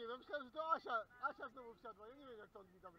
nie wiem, myślałem, że to Asia, Asia znowu wsiadła, ja nie wiem jak to on mi tam